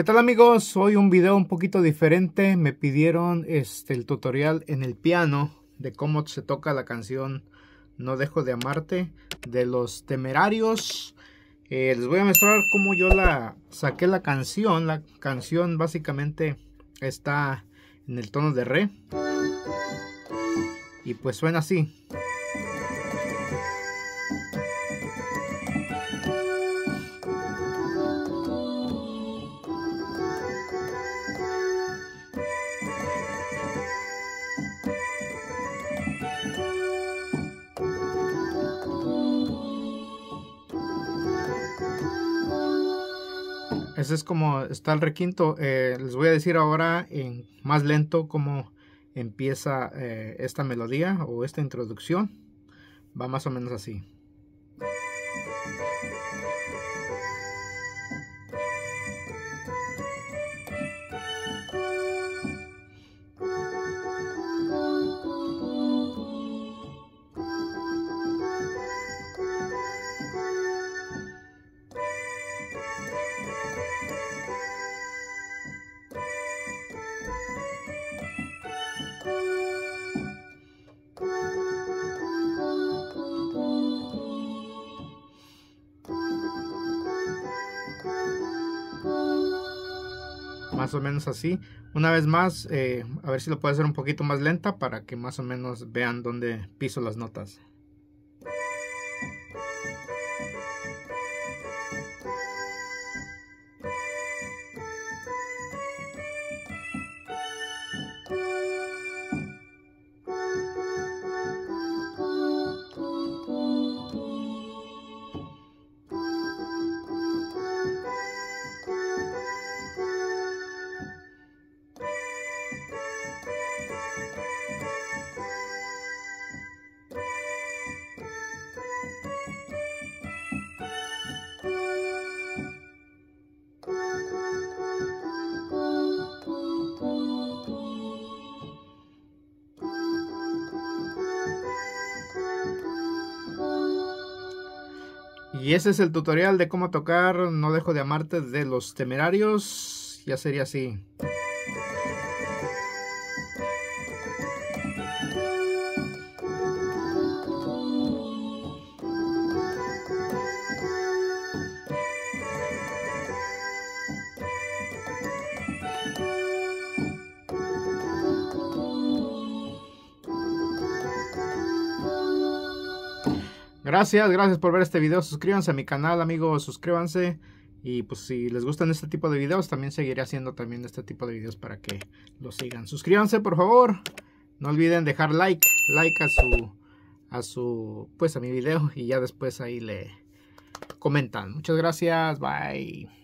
¿Qué tal amigos? Hoy un video un poquito diferente. Me pidieron este, el tutorial en el piano de cómo se toca la canción No dejo de amarte de los temerarios. Eh, les voy a mostrar cómo yo la saqué la canción. La canción básicamente está en el tono de re. Y pues suena así. Ese es como está el requinto. Eh, les voy a decir ahora en más lento cómo empieza eh, esta melodía o esta introducción. Va más o menos así. Más o menos así. Una vez más, eh, a ver si lo puedo hacer un poquito más lenta para que más o menos vean dónde piso las notas. Y ese es el tutorial de cómo tocar No dejo de amarte de los temerarios. Ya sería así. Gracias, gracias por ver este video. Suscríbanse a mi canal, amigos, suscríbanse. Y pues si les gustan este tipo de videos, también seguiré haciendo también este tipo de videos para que lo sigan. Suscríbanse, por favor. No olviden dejar like, like a su, a su, pues a mi video y ya después ahí le comentan. Muchas gracias, bye.